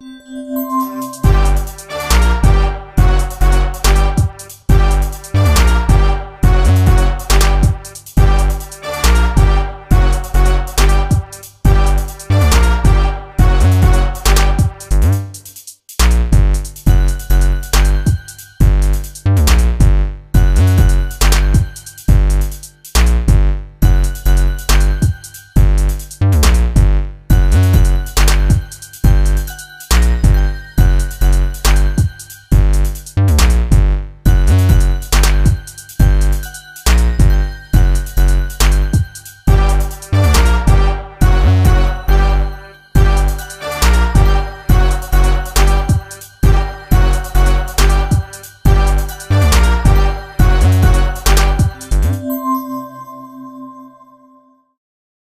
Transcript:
Música